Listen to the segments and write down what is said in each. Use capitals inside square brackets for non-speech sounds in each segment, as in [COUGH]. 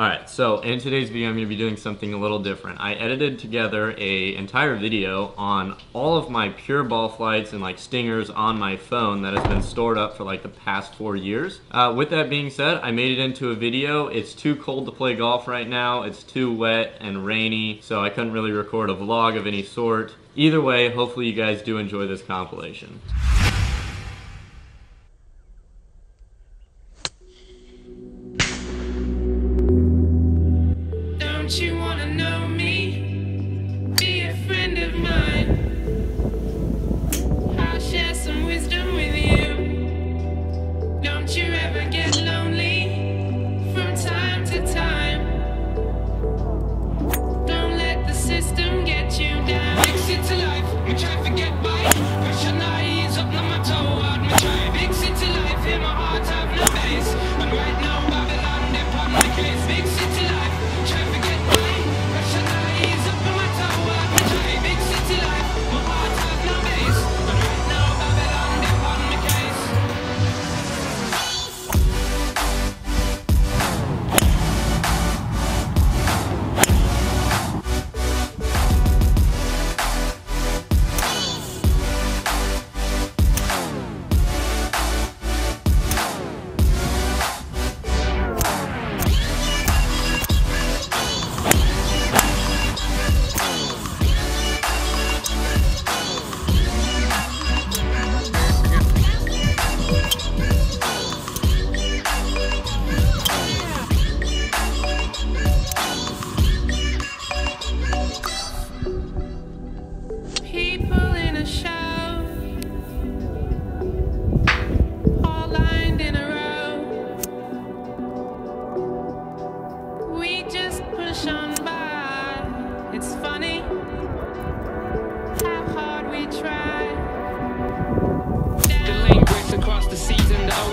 Alright, so in today's video I'm going to be doing something a little different. I edited together a entire video on all of my pure ball flights and like stingers on my phone that has been stored up for like the past four years. Uh, with that being said, I made it into a video. It's too cold to play golf right now. It's too wet and rainy, so I couldn't really record a vlog of any sort. Either way, hopefully you guys do enjoy this compilation.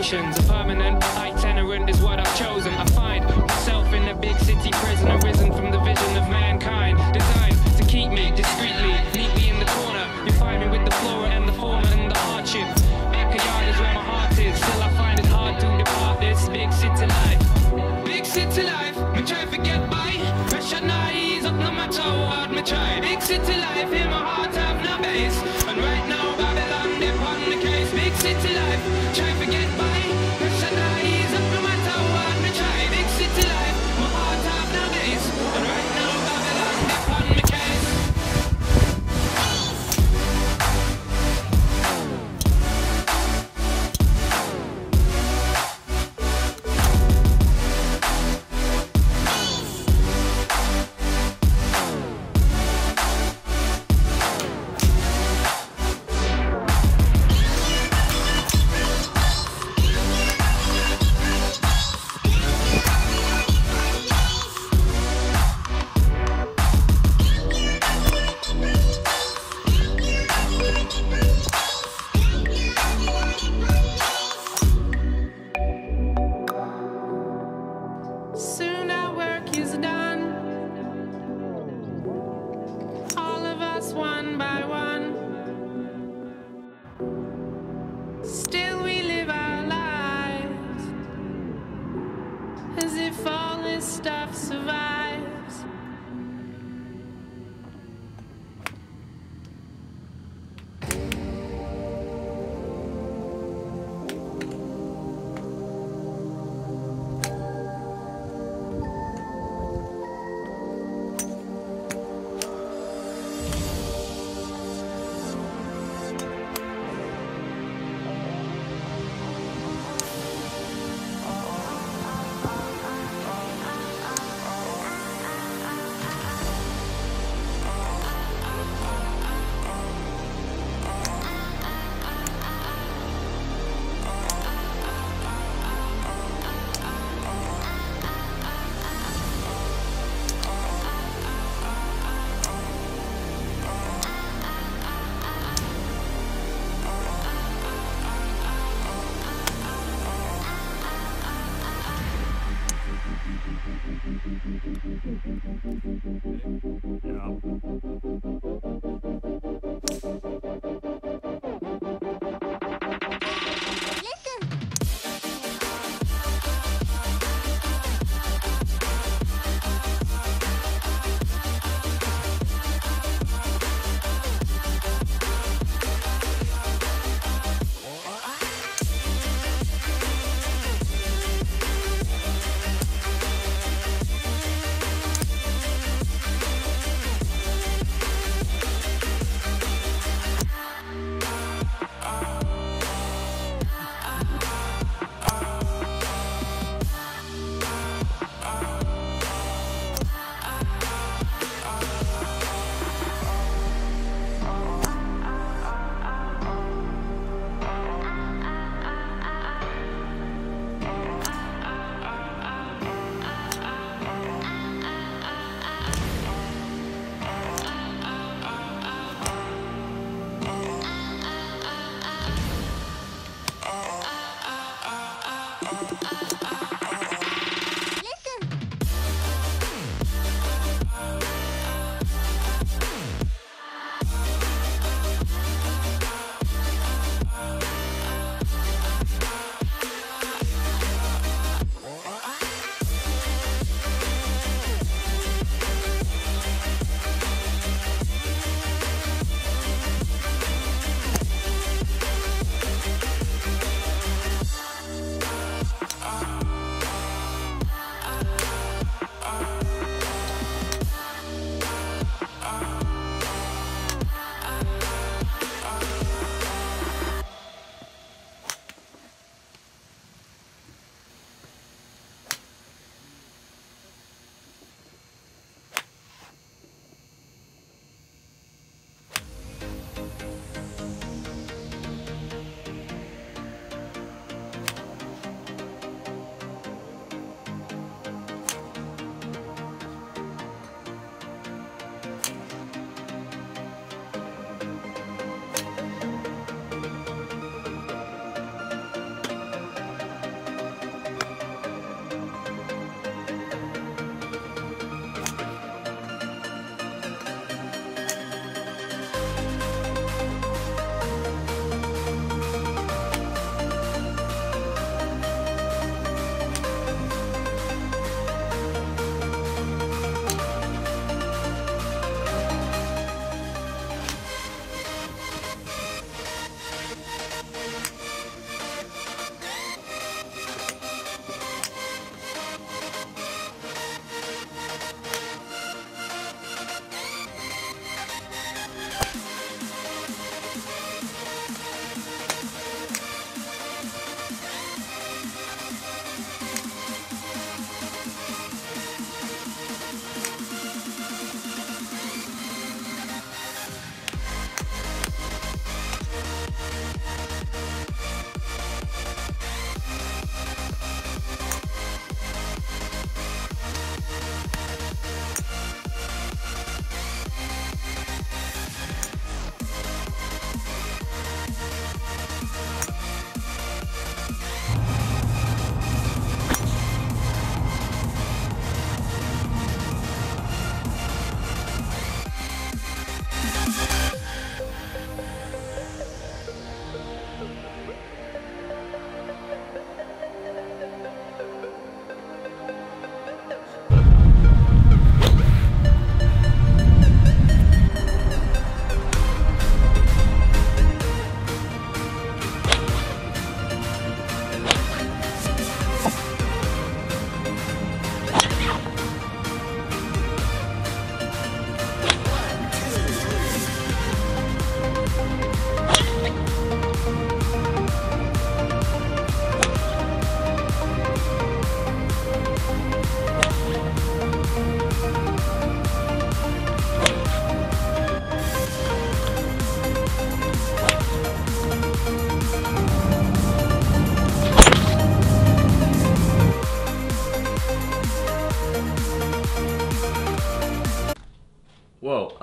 A permanent itinerant is what I've chosen. I find myself in a big city prison, arisen from the vision of mankind. Designed to keep me discreetly, neatly in the corner. You find me with the flora and the fauna and the hardship. Backyard is where my heart is. Still, I find it hard to depart this big city life. Big city life, me try to get by. Pressure ease up, no matter what me try. Big city life, in my heart have no base.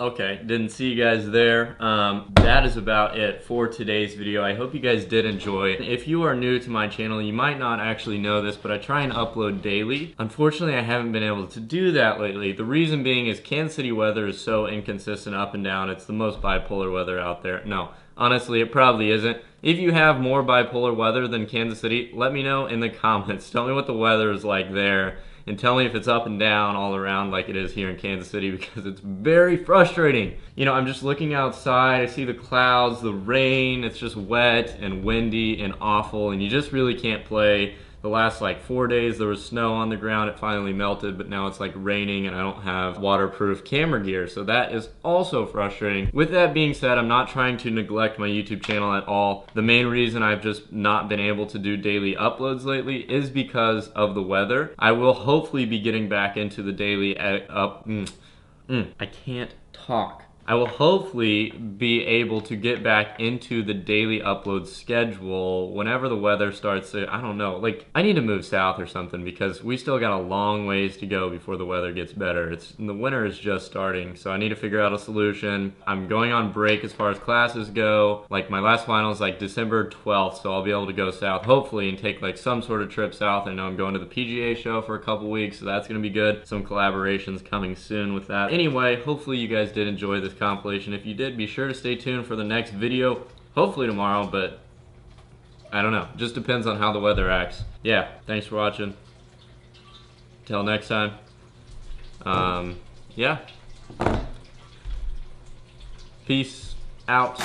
Okay. Didn't see you guys there. Um, that is about it for today's video. I hope you guys did enjoy. If you are new to my channel, you might not actually know this, but I try and upload daily. Unfortunately, I haven't been able to do that lately. The reason being is Kansas City weather is so inconsistent up and down. It's the most bipolar weather out there. No, honestly, it probably isn't. If you have more bipolar weather than Kansas City, let me know in the [LAUGHS] comments. Tell me what the weather is like there and tell me if it's up and down all around like it is here in Kansas City [LAUGHS] because it's very frustrating. You know, I'm just looking outside, I see the clouds, the rain, it's just wet and windy and awful, and you just really can't play the last like four days there was snow on the ground. It finally melted but now it's like raining and i don't have waterproof camera gear. So that is also frustrating. With that being said i'm not trying to neglect my youtube channel at all. The main reason i've just not been able to do daily uploads lately is because of the weather. I will hopefully be getting back into the daily up mm, mm, i can't talk I will hopefully be able to get back into the daily upload schedule whenever the weather starts to, I don't know, like I need to move south or something because we still got a long ways to go before the weather gets better. It's the winter is just starting, so I need to figure out a solution. I'm going on break as far as classes go. Like my last final is like December 12th, so I'll be able to go south hopefully and take like some sort of trip south. I know I'm going to the PGA show for a couple weeks, so that's going to be good. Some collaborations coming soon with that. Anyway, hopefully you guys did enjoy this compilation. If you did, be sure to stay tuned for the next video. Hopefully tomorrow, but I don't know. Just depends on how the weather acts. Yeah, thanks for watching. Till next time. Um, yeah. Peace out.